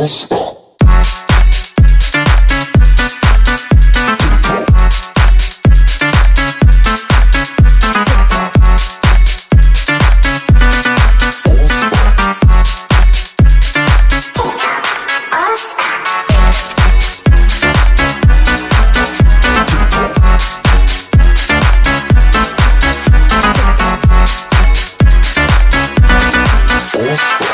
won't. Yes.